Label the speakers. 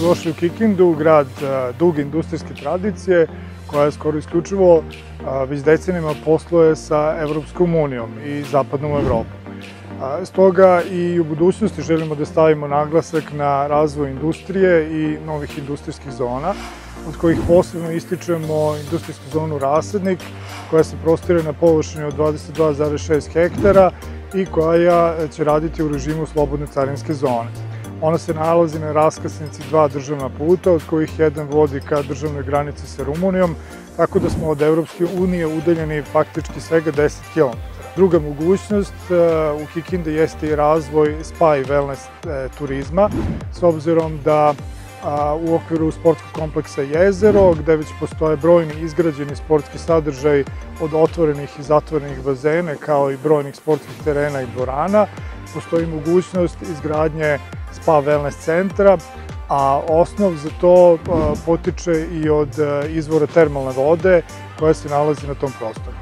Speaker 1: Dobrodošli u Kikindu, grad duge industrijske tradicije, koja je skoro isključivo već decenima posluje sa Evropskom unijom i zapadnom Evropom. Stoga i u budućnosti želimo da stavimo naglasak na razvoj industrije i novih industrijskih zona, od kojih posebno ističemo industrijsku zonu Rasadnik, koja se prostire na površini od 22,6 hektara i koja će raditi u režimu slobodne carinske zone. Ona se nalazi na raskrsnici dva državna puta, od kojih jedan vodi ka državnoj granici sa Rumunijom, tako da smo od Evropske unije udaljeni faktički svega 10 km. Druga mogućnost e, u Kikinde jeste i razvoj spa i wellness e, turizma, s obzirom da u okviru sportskog kompleksa Jezero, gde već postoje brojni izgrađeni sportski sadržaj od otvorenih i zatvorenih bazene, kao i brojnih sportskih terena i dvorana, postoji mogućnost izgradnje spa wellness centra, a osnov za to potiče i od izvora termalne vode koja se nalazi na tom prostoru.